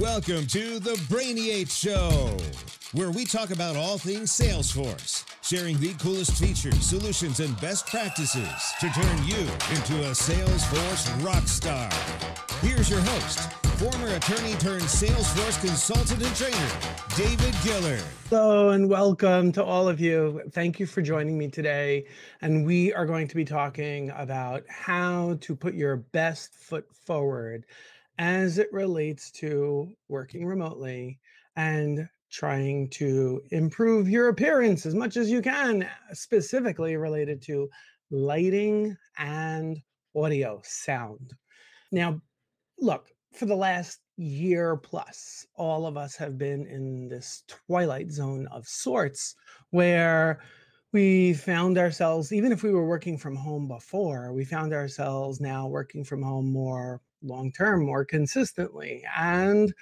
Welcome to the Brainiate Show, where we talk about all things Salesforce, sharing the coolest features, solutions, and best practices to turn you into a Salesforce rock star. Here's your host, former attorney turned Salesforce consultant and trainer, David Giller. Hello and welcome to all of you. Thank you for joining me today. And we are going to be talking about how to put your best foot forward as it relates to working remotely and trying to improve your appearance as much as you can, eh, specifically related to lighting and audio sound. Now, look, for the last year plus, all of us have been in this twilight zone of sorts where we found ourselves, even if we were working from home before, we found ourselves now working from home more long term, more consistently. And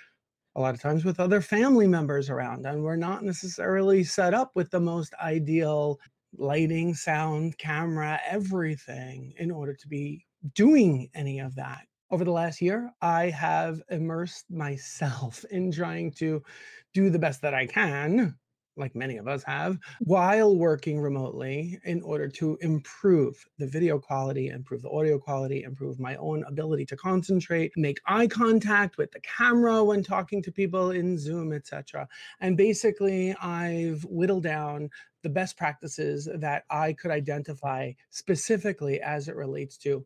a lot of times with other family members around, and we're not necessarily set up with the most ideal lighting, sound, camera, everything in order to be doing any of that. Over the last year, I have immersed myself in trying to do the best that I can like many of us have, mm-hmm. while working remotely in order to improve the video quality, improve the audio quality, improve my own ability to concentrate, make eye contact with the camera when talking to people in Zoom, etc. And basically, I've whittled down the best practices that I could identify specifically as it relates to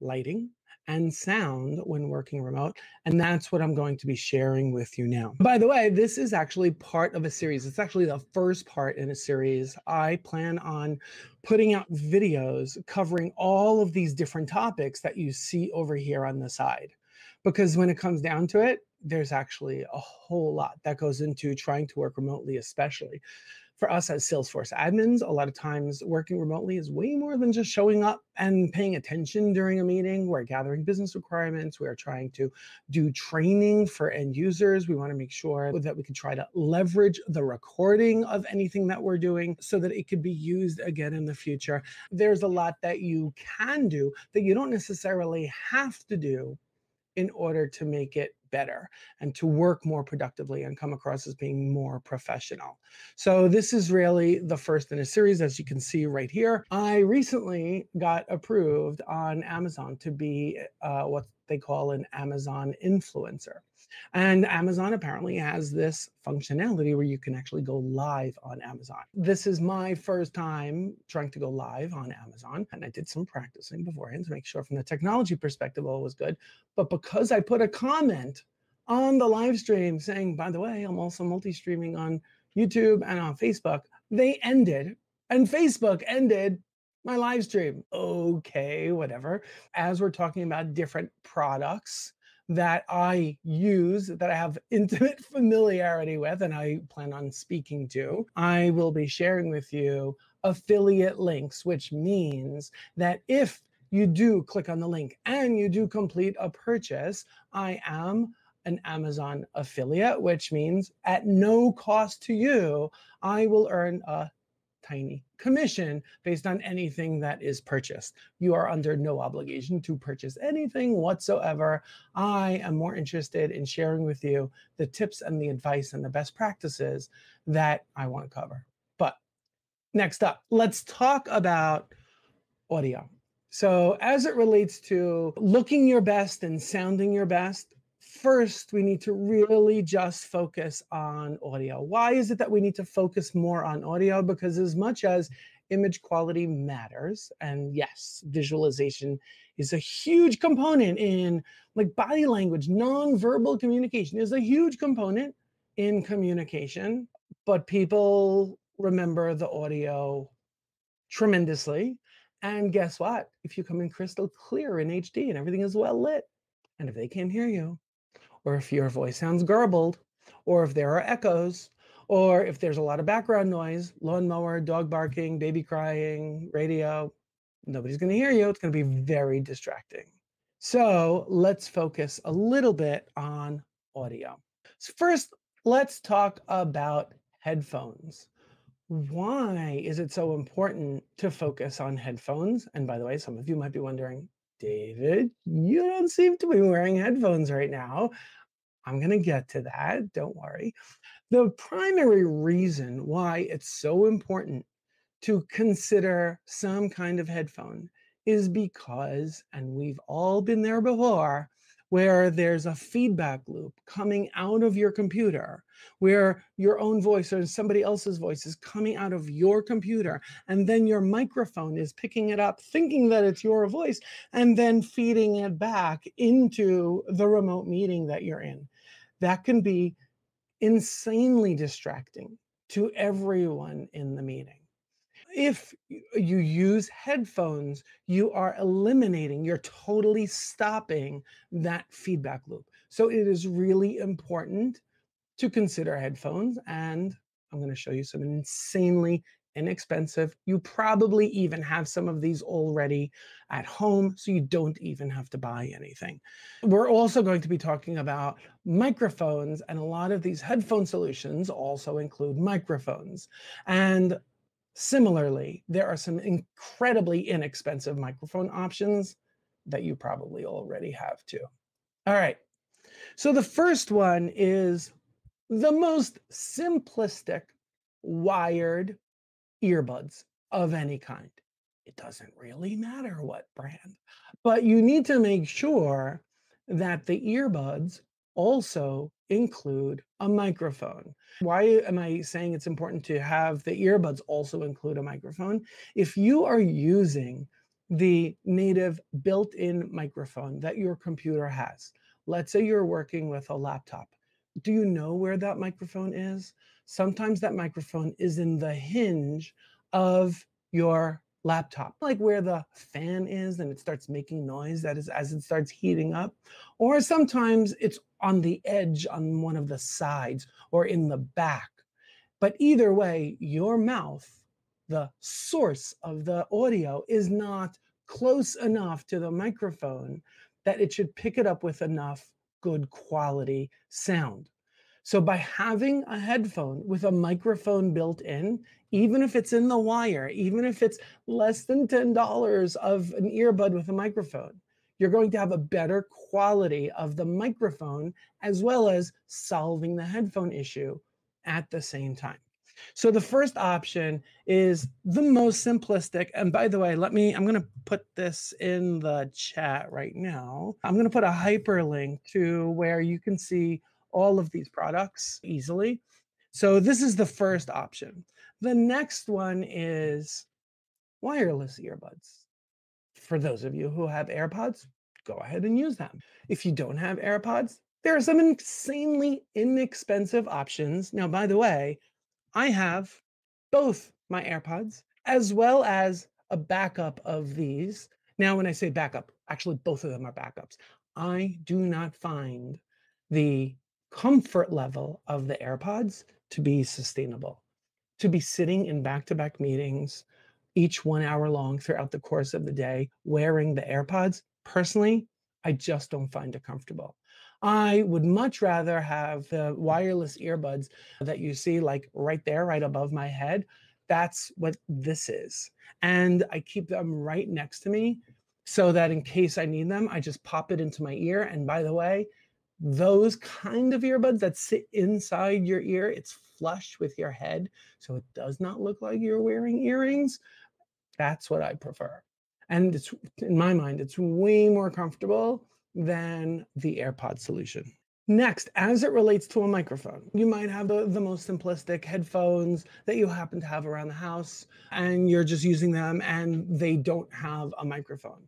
lighting, and sound when working remote. And that's what I'm going to be sharing with you now. By the way, this is actually part of a series. It's actually the first part in a series. I plan on putting out videos covering all of these different topics that you see over here on the side. Because when it comes down to it, there's actually a whole lot that goes into trying to work remotely, especially for us as Salesforce admins, a lot of times working remotely is way more than just showing up and paying attention during a meeting. We're gathering business requirements. We are trying to do training for end users. We want to make sure that we can try to leverage the recording of anything that we're doing so that it could be used again in the future. There's a lot that you can do that you don't necessarily have to do in order to make it better and to work more productively and come across as being more professional. So this is really the first in a series, as you can see right here. I recently got approved on Amazon to be uh, what they call an Amazon influencer. And Amazon apparently has this functionality where you can actually go live on Amazon. This is my first time trying to go live on Amazon. And I did some practicing beforehand to make sure from the technology perspective all was good. But because I put a comment on the live stream saying, by the way, I'm also multi streaming on YouTube and on Facebook, they ended. And Facebook ended my live stream. Okay, whatever. As we're talking about different products that I use, that I have intimate familiarity with, and I plan on speaking to, I will be sharing with you affiliate links, which means that if you do click on the link and you do complete a purchase, I am an Amazon affiliate, which means at no cost to you, I will earn a tiny commission based on anything that is purchased. You are under no obligation to purchase anything whatsoever. I am more interested in sharing with you the tips and the advice and the best practices that I want to cover. But next up, let's talk about audio. So, as it relates to looking your best and sounding your best, first we need to really just focus on audio. Why is it that we need to focus more on audio? Because as much as image quality matters, and yes, visualization is a huge component in like body language, non-verbal communication is a huge component in communication, but people remember the audio tremendously. And guess what? If you come in crystal clear in HD and everything is well lit, and if they can't hear you, or if your voice sounds garbled, or if there are echoes, or if there's a lot of background noise, lawnmower, dog barking, baby crying, radio, nobody's going to hear you. It's going to be very distracting. So let's focus a little bit on audio. So first, let's talk about headphones. Why is it so important to focus on headphones? And by the way, some of you might be wondering, David, you don't seem to be wearing headphones right now. I'm going to get to that. Don't worry. The primary reason why it's so important to consider some kind of headphone is because, and we've all been there before, where there's a feedback loop coming out of your computer, where your own voice or somebody else's voice is coming out of your computer, and then your microphone is picking it up, thinking that it's your voice, and then feeding it back into the remote meeting that you're in. That can be insanely distracting to everyone in the meeting if you use headphones, you are eliminating, you're totally stopping that feedback loop. So it is really important to consider headphones. And I'm going to show you some insanely inexpensive. You probably even have some of these already at home, so you don't even have to buy anything. We're also going to be talking about microphones, and a lot of these headphone solutions also include microphones. And Similarly, there are some incredibly inexpensive microphone options that you probably already have too. All right. So the first one is the most simplistic wired earbuds of any kind. It doesn't really matter what brand, but you need to make sure that the earbuds also include a microphone. Why am I saying it's important to have the earbuds also include a microphone? If you are using the native built in microphone that your computer has, let's say you're working with a laptop, do you know where that microphone is? Sometimes that microphone is in the hinge of your laptop, like where the fan is and it starts making noise that is as it starts heating up. Or sometimes it's on the edge on one of the sides or in the back. But either way, your mouth, the source of the audio, is not close enough to the microphone that it should pick it up with enough good quality sound. So by having a headphone with a microphone built in, even if it's in the wire, even if it's less than $10 of an earbud with a microphone, you're going to have a better quality of the microphone as well as solving the headphone issue at the same time. So the first option is the most simplistic. And by the way, let me, I'm going to put this in the chat right now. I'm going to put a hyperlink to where you can see all of these products easily. So this is the first option. The next one is wireless earbuds. For those of you who have AirPods, go ahead and use them. If you don't have AirPods, there are some insanely inexpensive options. Now, by the way, I have both my AirPods as well as a backup of these. Now, when I say backup, actually both of them are backups. I do not find the comfort level of the AirPods to be sustainable. To be sitting in back to back meetings, each one hour long throughout the course of the day, wearing the AirPods, personally, I just don't find it comfortable. I would much rather have the wireless earbuds that you see, like right there, right above my head. That's what this is. And I keep them right next to me so that in case I need them, I just pop it into my ear. And by the way, those kind of earbuds that sit inside your ear, it's flush with your head, so it does not look like you're wearing earrings. That's what I prefer. And it's in my mind, it's way more comfortable than the AirPod solution. Next, as it relates to a microphone, you might have the, the most simplistic headphones that you happen to have around the house, and you're just using them and they don't have a microphone.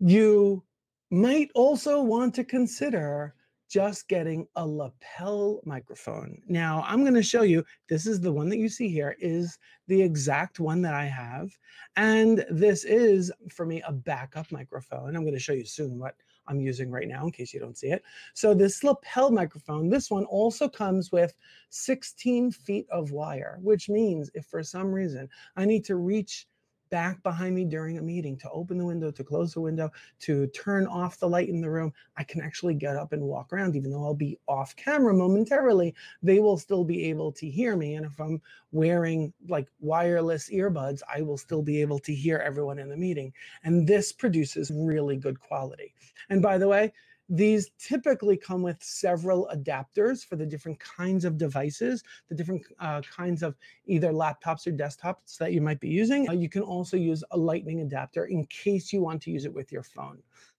You might also want to consider just getting a lapel microphone. Now I'm going to show you, this is the one that you see here is the exact one that I have. And this is for me a backup microphone. I'm going to show you soon what I'm using right now in case you don't see it. So this lapel microphone, this one also comes with 16 feet of wire, which means if for some reason I need to reach back behind me during a meeting to open the window, to close the window, to turn off the light in the room, I can actually get up and walk around. Even though I'll be off camera momentarily, they will still be able to hear me. And if I'm wearing like wireless earbuds, I will still be able to hear everyone in the meeting. And this produces really good quality. And by the way, These typically come with several adapters for the different kinds of devices, the different uh, kinds of either laptops or desktops that you might be using. Uh, you can also use a lightning adapter in case you want to use it with your phone.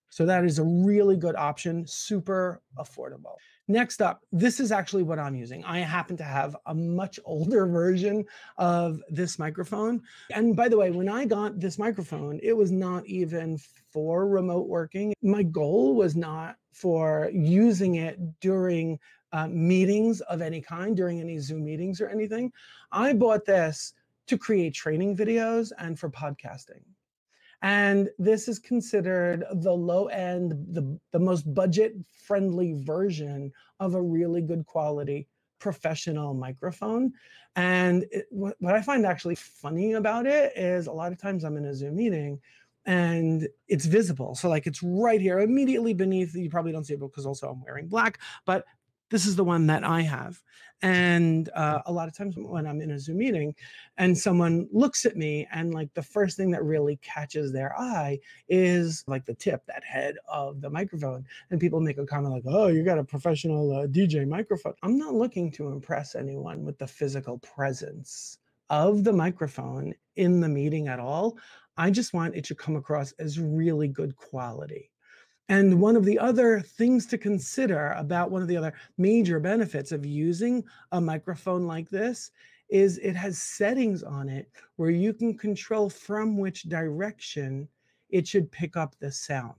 So that is a really good option, super affordable. Next up, this is actually what I'm using. I happen to have a much older version of this microphone. And by the way, when I got this microphone, it was not even for remote working. My goal was not for using it during uh, meetings of any kind, during any Zoom meetings or anything. I bought this to create training videos and for podcasting. And this is considered the low end, the, the most budget friendly version of a really good quality professional microphone. And it, what, what I find actually funny about it is a lot of times I'm in a Zoom meeting and it's visible. So like it's right here immediately beneath, you probably don't see it because also I'm wearing black, but this is the one that I have. And uh, a lot of times when I'm in a Zoom meeting and someone looks at me, and like the first thing that really catches their eye is like the tip, that head of the microphone. And people make a comment like, oh, you got a professional uh, DJ microphone. I'm not looking to impress anyone with the physical presence of the microphone in the meeting at all. I just want it to come across as really good quality. And one of the other things to consider about one of the other major benefits of using a microphone like this is it has settings on it where you can control from which direction it should pick up the sound.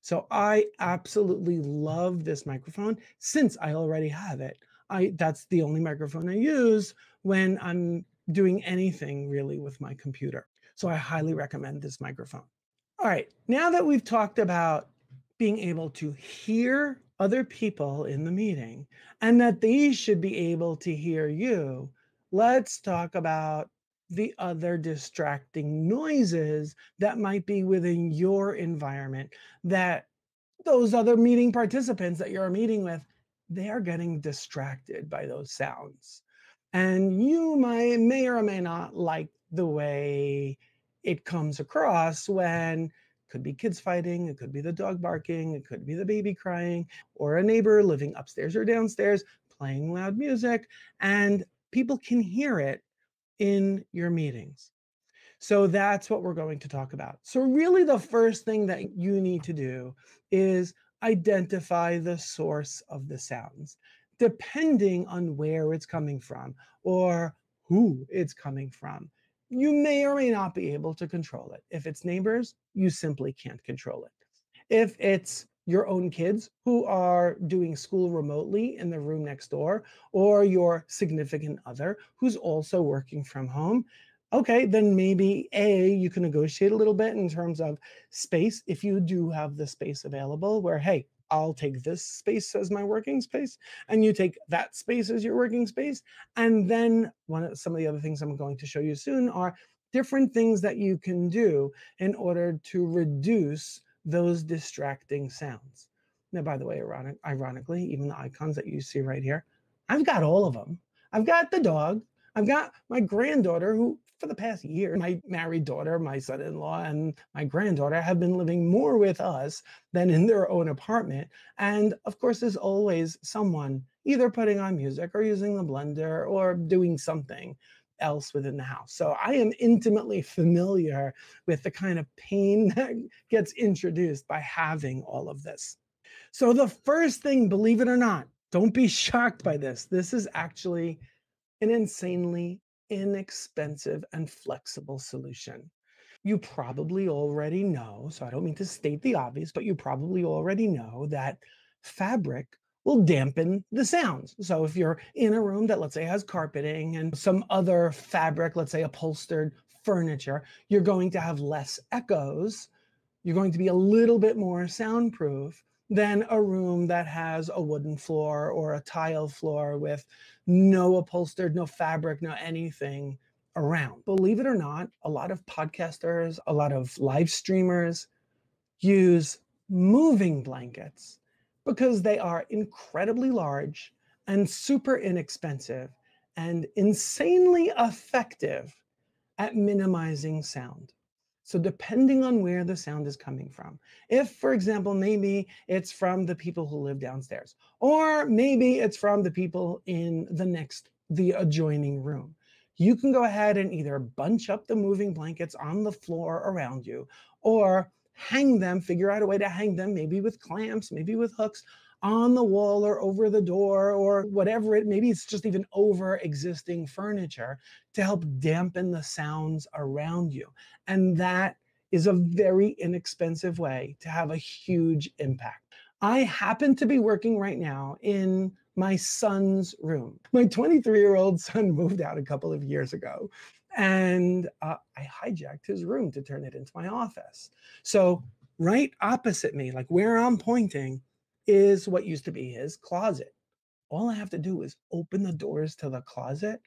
So I absolutely love this microphone since I already have it. I that's the only microphone I use when I'm doing anything really with my computer. So I highly recommend this microphone. All right, now that we've talked about being able to hear other people in the meeting and that they should be able to hear you, let's talk about the other distracting noises that might be within your environment that those other meeting participants that you're meeting with they are getting distracted by those sounds and you might may or may not like the way it comes across when could be kids fighting, it could be the dog barking, it could be the baby crying, or a neighbor living upstairs or downstairs playing loud music, and people can hear it in your meetings. So that's what we're going to talk about. So, really, the first thing that you need to do is identify the source of the sounds, depending on where it's coming from or who it's coming from you may or may not be able to control it. If it's neighbors, you simply can't control it. If it's your own kids who are doing school remotely in the room next door, or your significant other who's also working from home, okay, then maybe A, you can negotiate a little bit in terms of space if you do have the space available where, hey, I'll take this space as my working space, and you take that space as your working space. And then one of some of the other things I'm going to show you soon are different things that you can do in order to reduce those distracting sounds. Now, by the way, ironic, ironically, even the icons that you see right here, I've got all of them. I've got the dog. I've got my granddaughter who for the past year, my married daughter, my son in law, and my granddaughter have been living more with us than in their own apartment. And of course, there's always someone either putting on music or using the blender or doing something else within the house. So I am intimately familiar with the kind of pain that gets introduced by having all of this. So the first thing, believe it or not, don't be shocked by this. This is actually an insanely inexpensive and flexible solution. You probably already know, so I don't mean to state the obvious, but you probably already know that fabric will dampen the sounds. So if you're in a room that let's say has carpeting and some other fabric, let's say upholstered furniture, you're going to have less echoes. You're going to be a little bit more soundproof than a room that has a wooden floor or a tile floor with no upholstered, no fabric, no anything around. Believe it or not, a lot of podcasters, a lot of live streamers use moving blankets because they are incredibly large and super inexpensive and insanely effective at minimizing sound. So, depending on where the sound is coming from, if, for example, maybe it's from the people who live downstairs, or maybe it's from the people in the next, the adjoining room, you can go ahead and either bunch up the moving blankets on the floor around you, or hang them, figure out a way to hang them, maybe with clamps, maybe with hooks on the wall or over the door or whatever it maybe it's just even over existing furniture to help dampen the sounds around you. And that is a very inexpensive way to have a huge impact. I happen to be working right now in my son's room. My 23 year old son moved out a couple of years ago and uh, i hijacked his room to turn it into my office. So right opposite me like where i'm pointing is what used to be his closet. All I have to do is open the doors to the closet,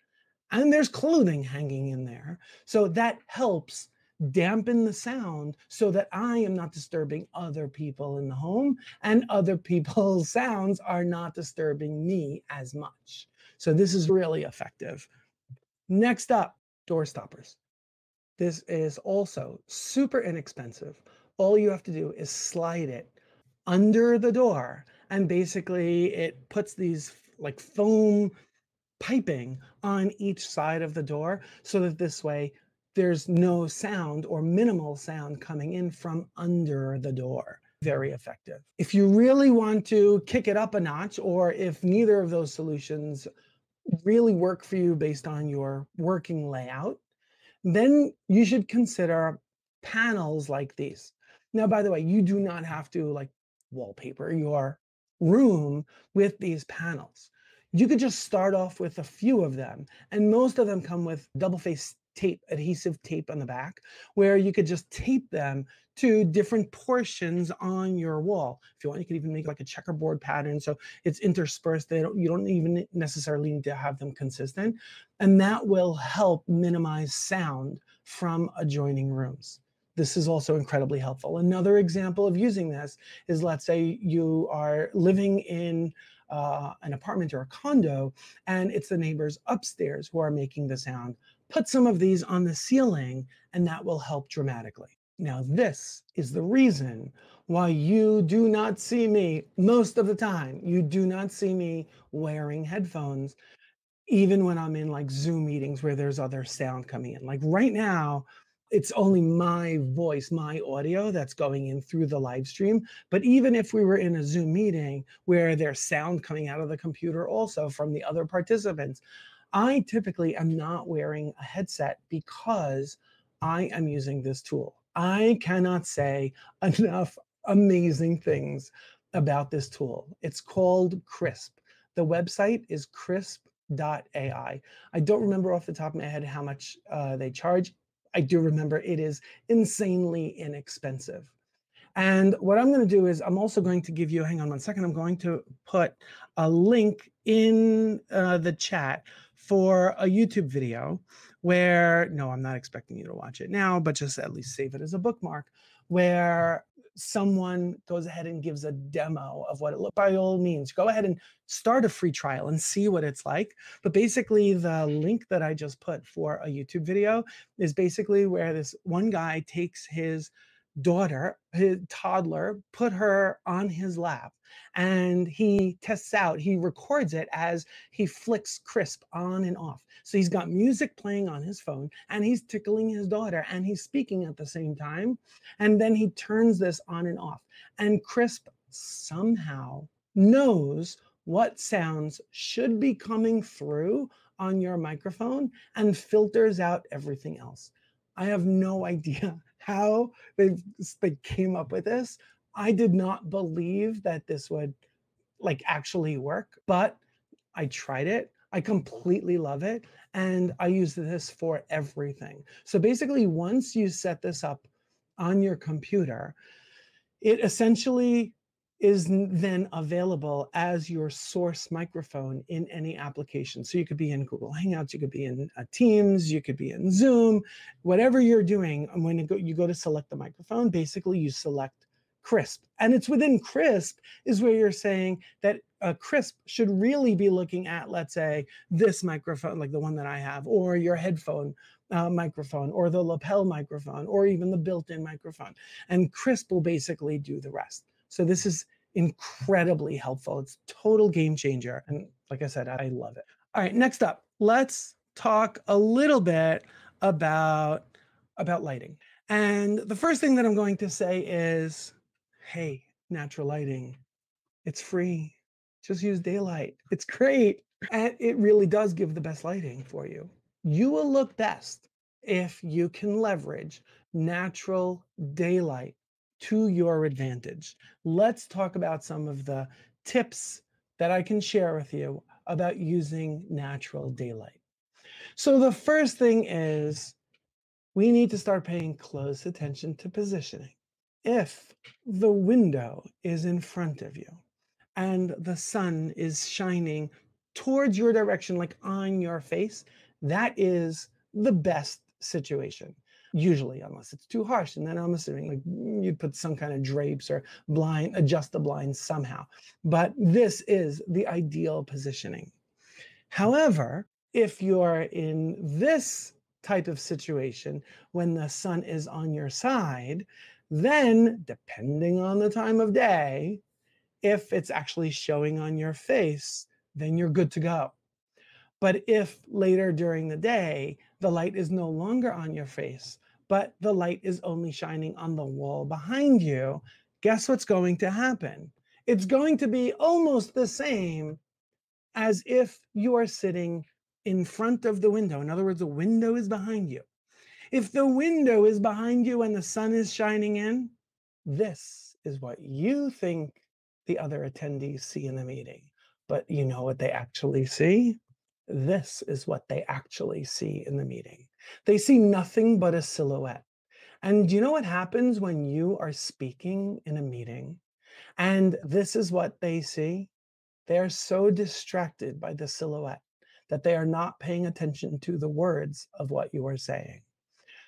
and there's clothing hanging in there. So that helps dampen the sound so that I am not disturbing other people in the home, and other people's sounds are not disturbing me as much. So this is really effective. Next up, door stoppers. This is also super inexpensive. All you have to do is slide it under the door and basically it puts these like foam piping on each side of the door so that this way there's no sound or minimal sound coming in from under the door. Very effective. If you really want to kick it up a notch, or if neither of those solutions really work for you based on your working layout, then you should consider panels like these. Now, by the way, you do not have to like wallpaper your room with these panels. You could just start off with a few of them, and most of them come with double face tape, adhesive tape on the back, where you could just tape them to different portions on your wall. If you want, you could even make like a checkerboard pattern so it's interspersed. They don't, you don't even necessarily need to have them consistent, and that will help minimize sound from adjoining rooms this is also incredibly helpful. Another example of using this is let's say you are living in uh, an apartment or a condo and it's the neighbors upstairs who are making the sound. Put some of these on the ceiling and that will help dramatically. Now, this is the reason why you do not see me most of the time. You do not see me wearing headphones, even when I'm in like Zoom meetings where there's other sound coming in. Like right now, it's only my voice, my audio that's going in through the live stream. But even if we were in a Zoom meeting where there's sound coming out of the computer also from the other participants, I typically am not wearing a headset because I am using this tool. I cannot say enough amazing things about this tool. It's called Krisp. The website is krisp.ai. I don't remember off the top of my head how much uh, they charge. I do remember it is insanely inexpensive. And what I'm going to do is I'm also going to give you, hang on one second, I'm going to put a link in uh, the chat for a YouTube video where, no, I'm not expecting you to watch it now, but just at least save it as a bookmark, where someone goes ahead and gives a demo of what it look by all means go ahead and start a free trial and see what it's like. But basically the link that i just put for a youtube video is basically where this one guy takes his daughter, his toddler, put her on his lap and he tests out, he records it as he flicks Krisp on and off. So he's got music playing on his phone and he's tickling his daughter and he's speaking at the same time. And then he turns this on and off. And Krisp somehow knows what sounds should be coming through on your microphone and filters out everything else. I have no idea how they they came up with this. I did not believe that this would like actually work, but I tried it. I completely love it and I use this for everything. So basically once you set this up on your computer, it essentially is then available as your source microphone in any application. So you could be in Google Hangouts, you could be in uh, Teams, you could be in Zoom, whatever you're doing. When you go, you go to select the microphone, basically you select Krisp. And it's within Krisp is where you're saying that a Krisp should really be looking at, let's say, this microphone, like the one that I have, or your headphone uh, microphone, or the lapel microphone, or even the built in microphone. And Krisp will basically do the rest. So this is incredibly helpful. It's total game changer. And like I said, I love it. All right, next up, let's talk a little bit about about lighting. And the first thing that I'm going to say is, hey, natural lighting, it's free. Just use daylight. It's great. And it really does give the best lighting for you. You will look best if you can leverage natural daylight to your advantage. Let's talk about some of the tips that I can share with you about using natural daylight. So, the first thing is we need to start paying close attention to positioning. If the window is in front of you and the sun is shining towards your direction, like on your face, that is the best situation usually unless it's too harsh and then i'm assuming like mm, you'd put some kind of drapes or blind adjust the blinds somehow. But this is the ideal positioning. However if you're in this type of situation when the sun is on your side then depending on the time of day if it's actually showing on your face then you're good to go. But if later during the day the light is no longer on your face but the light is only shining on the wall behind you, guess what's going to happen? It's going to be almost the same as if you are sitting in front of the window. In other words, the window is behind you. If the window is behind you and the sun is shining in, this is what you think the other attendees see in the meeting. But you know what they actually see? This is what they actually see in the meeting. They see nothing but a silhouette. And do you know what happens when you are speaking in a meeting and this is what they see? They are so distracted by the silhouette that they are not paying attention to the words of what you are saying.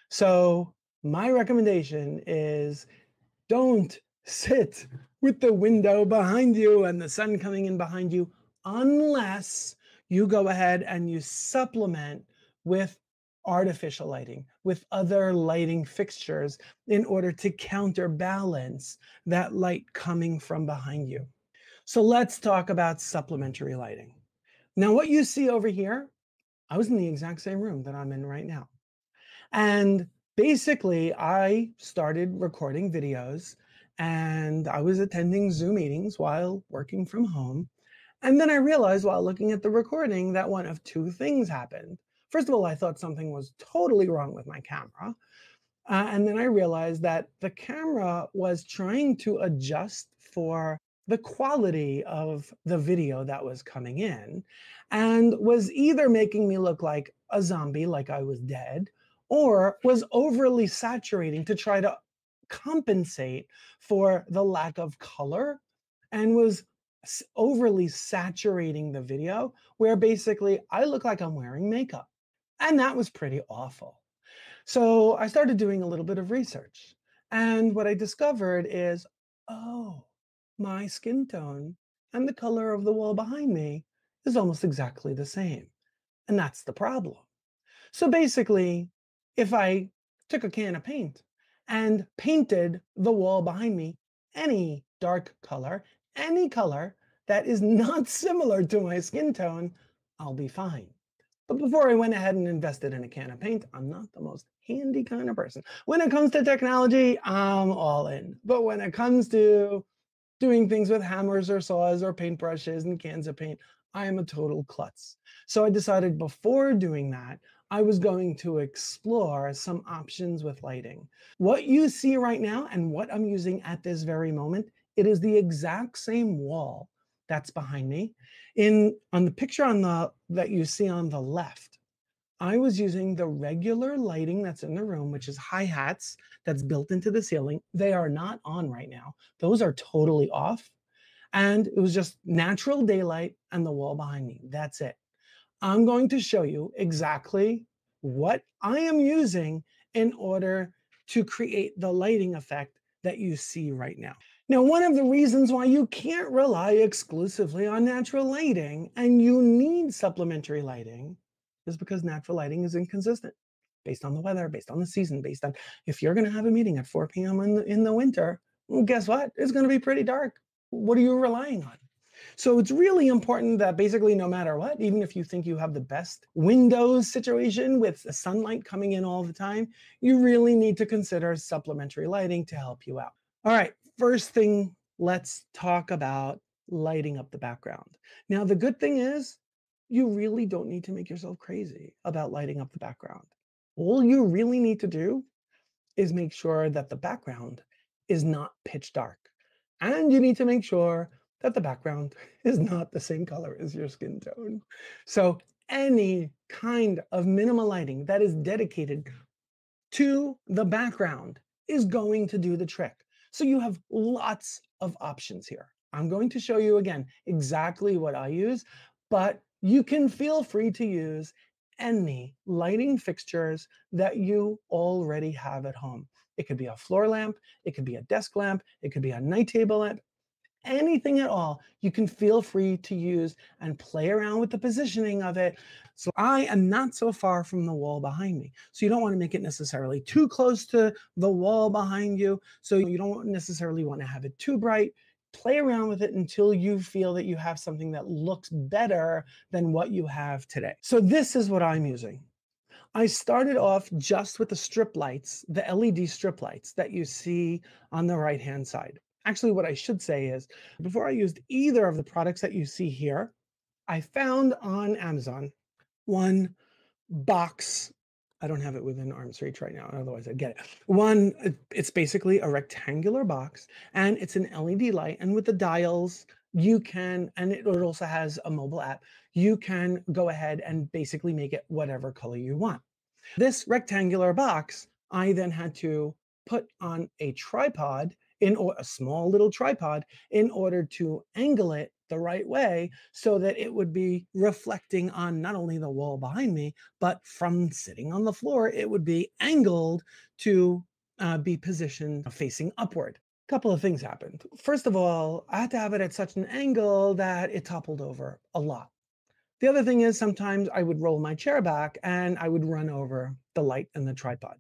So, my recommendation is don't sit with the window behind you and the sun coming in behind you unless you go ahead and you supplement with artificial lighting, with other lighting fixtures in order to counterbalance that light coming from behind you. So let's talk about supplementary lighting. Now, what you see over here, I was in the exact same room that I'm in right now. And basically, I started recording videos and I was attending Zoom meetings while working from home. And then I realized while looking at the recording that one of two things happened. First of all, I thought something was totally wrong with my camera. Uh, and then I realized that the camera was trying to adjust for the quality of the video that was coming in and was either making me look like a zombie, like I was dead, or was overly saturating to try to compensate for the lack of color and was overly saturating the video where basically I look like I'm wearing makeup. And that was pretty awful. So I started doing a little bit of research. And what I discovered is oh, my skin tone and the color of the wall behind me is almost exactly the same. And that's the problem. So basically, if I took a can of paint and painted the wall behind me any dark color any color that is not similar to my skin tone, I'll be fine. But before I went ahead and invested in a can of paint, I'm not the most handy kind of person. When it comes to technology, I'm all in. But when it comes to doing things with hammers or saws or paintbrushes and cans of paint, I am a total klutz. So I decided before doing that, I was going to explore some options with lighting. What you see right now and what I'm using at this very moment it is the exact same wall that's behind me. In on the picture on the that you see on the left, I was using the regular lighting that's in the room, which is hi-hats that's built into the ceiling. They are not on right now. Those are totally off. And it was just natural daylight and the wall behind me. That's it. I'm going to show you exactly what I am using in order to create the lighting effect that you see right now. Now, one of the reasons why you can't rely exclusively on natural lighting and you need supplementary lighting is because natural lighting is inconsistent based on the weather, based on the season, based on if you're going to have a meeting at 4 p.m. in the, in the winter, well, guess what? It's going to be pretty dark. What are you relying on? So it's really important that basically no matter what, even if you think you have the best windows situation with sunlight coming in all the time, you really need to consider supplementary lighting to help you out. All right, first thing, let's talk about lighting up the background. Now, the good thing is you really don't need to make yourself crazy about lighting up the background. All you really need to do is make sure that the background is not pitch dark. And you need to make sure that the background is not the same color as your skin tone. So any kind of minimal lighting that is dedicated to the background is going to do the trick. So you have lots of options here. I'm going to show you again exactly what I use, but you can feel free to use any lighting fixtures that you already have at home. It could be a floor lamp, it could be a desk lamp, it could be a night table lamp, anything at all, you can feel free to use and play around with the positioning of it. So I am not so far from the wall behind me. So you don't want to make it necessarily too close to the wall behind you. So you don't necessarily want to have it too bright. Play around with it until you feel that you have something that looks better than what you have today. So this is what I'm using. I started off just with the strip lights, the LED strip lights that you see on the right hand side. Actually, what I should say is before I used either of the products that you see here, I found on Amazon one box. I don't have it within arm's reach right now, otherwise I'd get it. One, uh, it's basically a rectangular box and it's an LED light. And with the dials, you can, and it also has a mobile app, you can go ahead and basically make it whatever color you want. This rectangular box, I then had to put on a tripod in or a small little tripod in order to angle it the right way so that it would be reflecting on not only the wall behind me, but from sitting on the floor, it would be angled to uh, be positioned facing upward. A couple of things happened. First of all, I had to have it at such an angle that it toppled over a lot. The other thing is sometimes I would roll my chair back and I would run over the light and the tripod.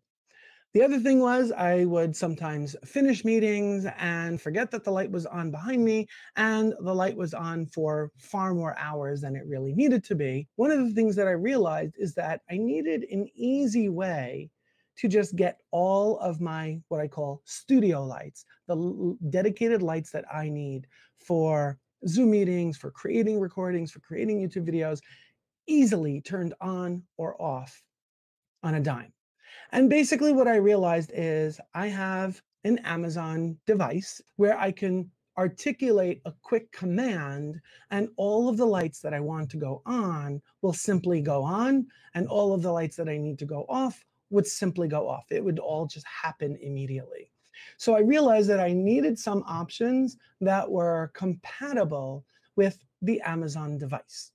The other thing was I would sometimes finish meetings and forget that the light was on behind me and the light was on for far more hours than it really needed to be. One of the things that I realized is that I needed an easy way to just get all of my what I call studio lights, the dedicated lights that I need for Zoom meetings, for creating recordings, for creating YouTube videos, easily turned on or off on a dime. And basically, what I realized is I have an Amazon device where I can articulate a quick command, and all of the lights that I want to go on will simply go on, and all of the lights that I need to go off would simply go off. It would all just happen immediately. So I realized that I needed some options that were compatible with the Amazon device.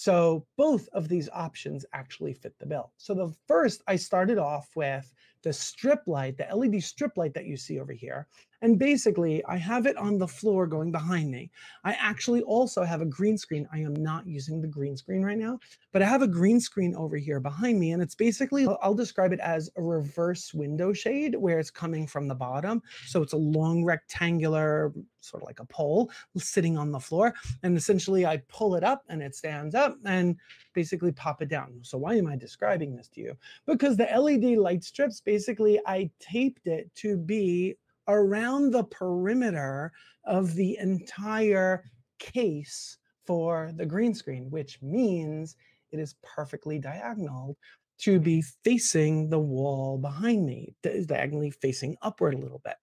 So both of these options actually fit the bill. So the first I started off with the strip light, the LED strip light that you see over here. And basically, I have it on the floor going behind me. I actually also have a green screen. I am not using the green screen right now, but I have a green screen over here behind me. And it's basically, I'll describe it as a reverse window shade where it's coming from the bottom. So it's a long rectangular, sort of like a pole sitting on the floor. And essentially, I pull it up and it stands up and basically pop it down. So why am I describing this to you? Because the LED light strips, basically, I taped it to be around the perimeter of the entire case for the green screen, which means it is perfectly diagonal to be facing the wall behind me, diagonally facing upward a little bit.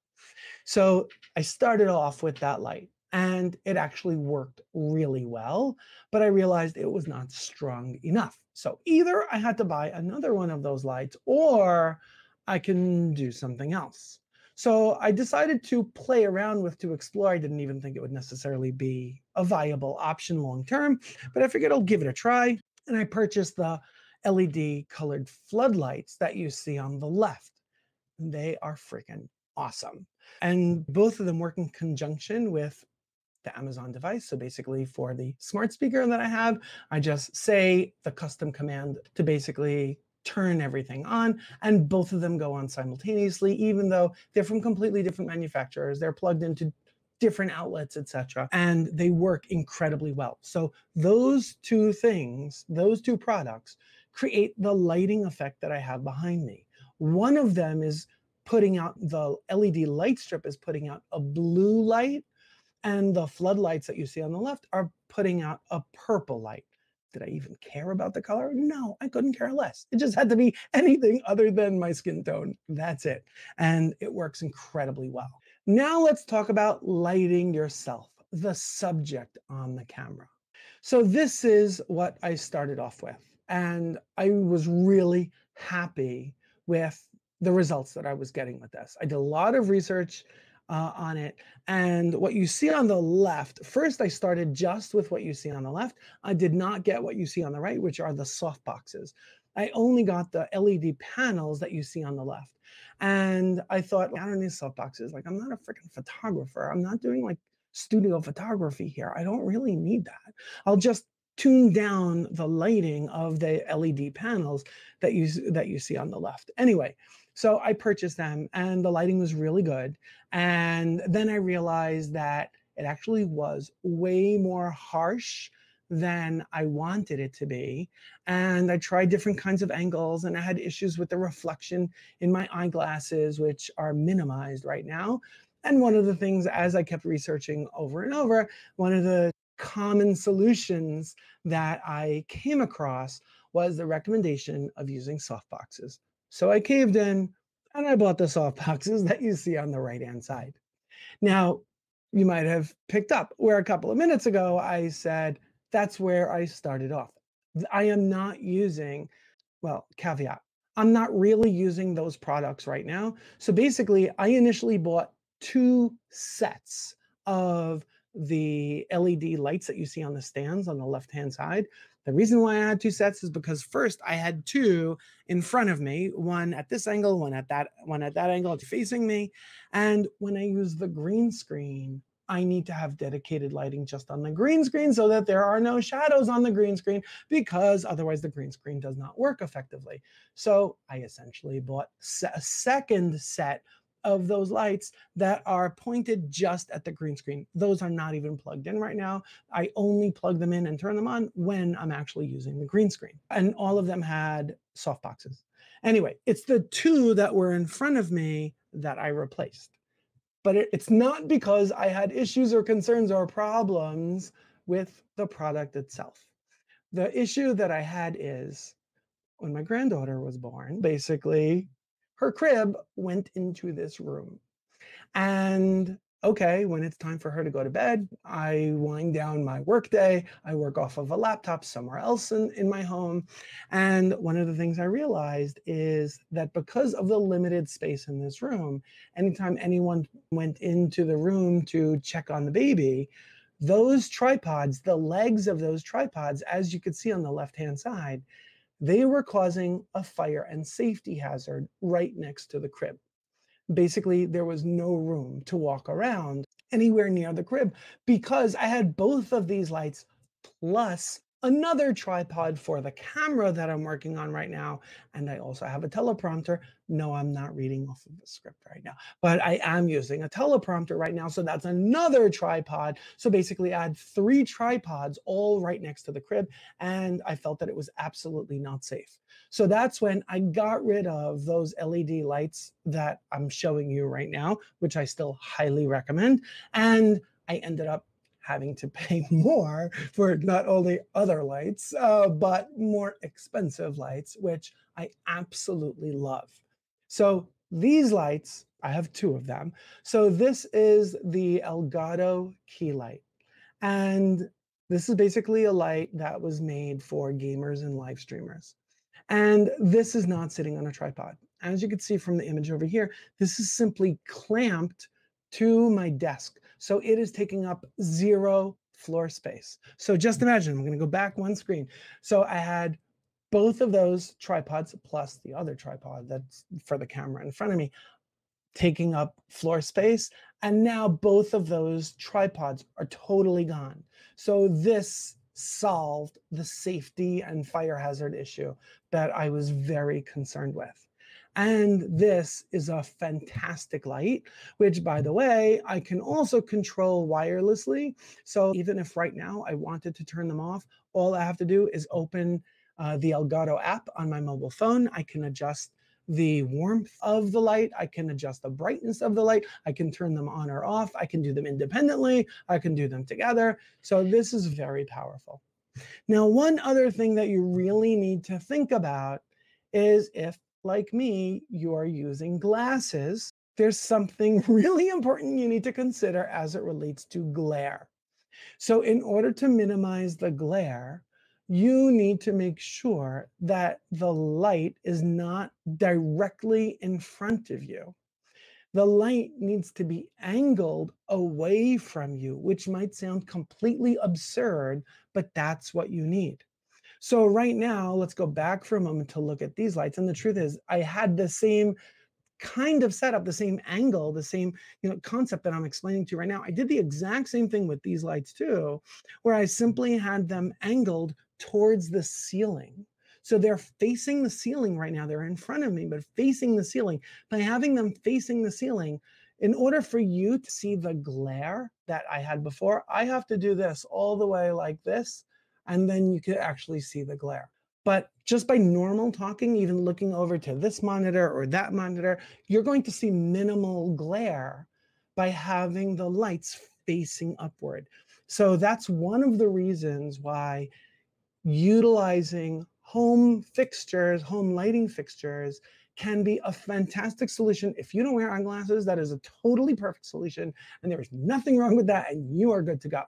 So I started off with that light and it actually worked really well, but I realized it was not strong enough. So either I had to buy another one of those lights or I can do something else. So I decided to play around with to explore. I didn't even think it would necessarily be a viable option long term, but I figured I'll give it a try. And I purchased the LED colored floodlights that you see on the left. They are freaking awesome. And both of them work in conjunction with the Amazon device. So basically for the smart speaker that I have, I just say the custom command to basically turn everything on and both of them go on simultaneously even though they're from completely different manufacturers. They're plugged into different outlets etc and they work incredibly well. So those two things those two products create the lighting effect that i have behind me. One of them is putting out the led light strip is putting out a blue light and the floodlights that you see on the left are putting out a purple light did I even care about the color? No, I couldn't care less. It just had to be anything other than my skin tone. That's it. And it works incredibly well. Now let's talk about lighting yourself, the subject on the camera. So this is what I started off with. And I was really happy with the results that I was getting with this. I did a lot of research uh, on it. And what you see on the left, first I started just with what you see on the left. I did not get what you see on the right, which are the soft boxes. I only got the LED panels that you see on the left. And I thought, I don't need soft boxes. Like, I'm not a freaking photographer. I'm not doing like studio photography here. I don't really need that. I'll just tune down the lighting of the LED panels that you that you see on the left. Anyway, so I purchased them and the lighting was really good. And then I realized that it actually was way more harsh than I wanted it to be. And I tried different kinds of angles and I had issues with the reflection in my eyeglasses, which are minimized right now. And one of the things, as I kept researching over and over, one of the common solutions that I came across was the recommendation of using softboxes. So I caved in and I bought the soft boxes that you see on the right hand side. Now, you might have picked up where a couple of minutes ago I said that's where I started off. I am not using, well, caveat, I'm not really using those products right now. So basically, I initially bought two sets of the LED lights that you see on the stands on the left hand side. The reason why I had two sets is because first I had two in front of me, one at this angle, one at that, one at that angle facing me. And when I use the green screen, I need to have dedicated lighting just on the green screen so that there are no shadows on the green screen because otherwise the green screen does not work effectively. So I essentially bought a second set of those lights that are pointed just at the green screen. Those are not even plugged in right now. I only plug them in and turn them on when I'm actually using the green screen. And all of them had soft boxes. Anyway, it's the two that were in front of me that I replaced. But it, it's not because I had issues or concerns or problems with the product itself. The issue that I had is when my granddaughter was born, basically her crib went into this room. And okay, when it's time for her to go to bed, I wind down my workday. I work off of a laptop somewhere else in, in my home. And one of the things I realized is that because of the limited space in this room, anytime anyone went into the room to check on the baby, those tripods, the legs of those tripods, as you could see on the left hand side, they were causing a fire and safety hazard right next to the crib. Basically, there was no room to walk around anywhere near the crib because I had both of these lights plus another tripod for the camera that I'm working on right now. And I also have a teleprompter. No, I'm not reading off of the script right now, but I am using a teleprompter right now. So that's another tripod. So basically I had three tripods all right next to the crib. And I felt that it was absolutely not safe. So that's when I got rid of those LED lights that I'm showing you right now, which I still highly recommend. And I ended up having to pay more for not only other lights, uh, but more expensive lights, which I absolutely love. So these lights, I have two of them. So this is the Elgato key light. And this is basically a light that was made for gamers and live streamers. And this is not sitting on a tripod. As you can see from the image over here, this is simply clamped to my desk. So it is taking up zero floor space. So just mm. imagine, I'm going to go back one screen. So I had both of those tripods plus the other tripod that's for the camera in front of me taking up floor space. And now both of those tripods are totally gone. So this solved the safety and fire hazard issue that I was very concerned with. And this is a fantastic light, which by the way, I can also control wirelessly. So even if right now I wanted to turn them off, all I have to do is open uh, the Elgato app on my mobile phone. I can adjust the warmth of the light. I can adjust the brightness of the light. I can turn them on or off. I can do them independently. I can do them together. So this is very powerful. Now, one other thing that you really need to think about is if, like me, you are using glasses, there's something really important you need to consider as it relates to glare. So in order to minimize the glare, you need to make sure that the light is not directly in front of you. The light needs to be angled away from you, which might sound completely absurd, but that's what you need. So right now, let's go back for a moment to look at these lights. And the truth is, I had the same kind of setup, the same angle, the same you know concept that I'm explaining to you right now. I did the exact same thing with these lights too, where I simply had them angled towards the ceiling. So they're facing the ceiling right now. They're in front of me, but facing the ceiling. By having them facing the ceiling, in order for you to see the glare that I had before, I have to do this all the way like this, and then you could actually see the glare. But just by normal talking, even looking over to this monitor or that monitor, you're going to see minimal glare by having the lights facing upward. So that's one of the reasons why utilizing home fixtures, home lighting fixtures can be a fantastic solution. If you don't wear eyeglasses, that is a totally perfect solution. And there is nothing wrong with that. And you are good to go.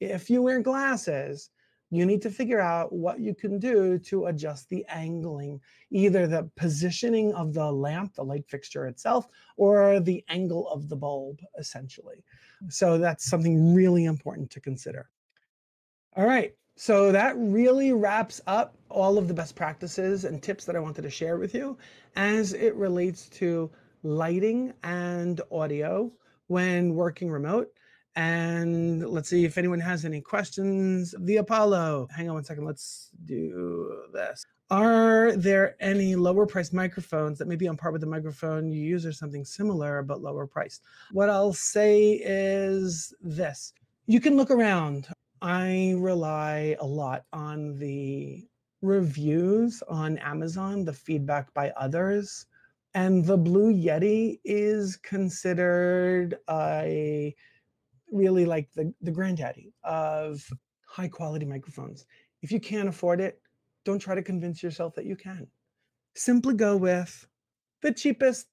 If you wear glasses, you need to figure out what you can do to adjust the angling, either the positioning of the lamp, the light fixture itself, or the angle of the bulb, essentially. So that's something really important to consider. All right. So that really wraps up all of the best practices and tips that I wanted to share with you as it relates to lighting and audio when working remote. And let's see if anyone has any questions. The Apollo, hang on one second. Let's do this. Are there any lower priced microphones that may be on par with the microphone you use or something similar but lower priced? What I'll say is this you can look around. I rely a lot on the reviews on Amazon, the feedback by others. And the Blue Yeti is considered a really like the, the granddaddy of high quality microphones. If you can't afford it, don't try to convince yourself that you can. Simply go with the cheapest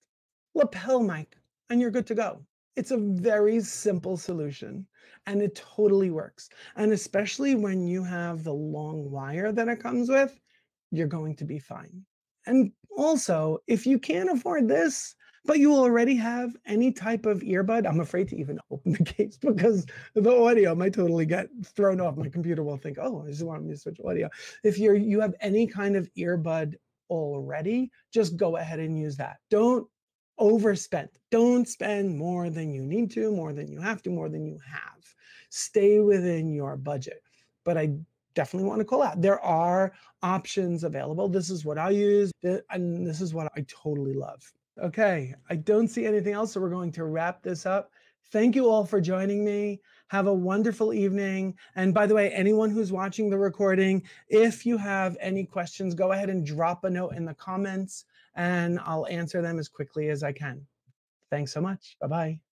lapel mic and you're good to go. It's a very simple solution and it totally works. And especially when you have the long wire that it comes with, you're going to be fine. And also, if you can't afford this, but you already have any type of earbud, I'm afraid to even open the case because the audio might totally get thrown off. My computer will think, oh, I just want to switch audio. If you're you have any kind of earbud already, just go ahead and use that. Don't overspend. Don't spend more than you need to, more than you have to, more than you have. Stay within your budget. But I definitely want to call out there are options available. This is what I use, and this is what I totally love. Okay, I don't see anything else, so we're going to wrap this up. Thank you all for joining me. Have a wonderful evening. And by the way, anyone who's watching the recording, if you have any questions, go ahead and drop a note in the comments and I'll answer them as quickly as I can. Thanks so much. Bye bye.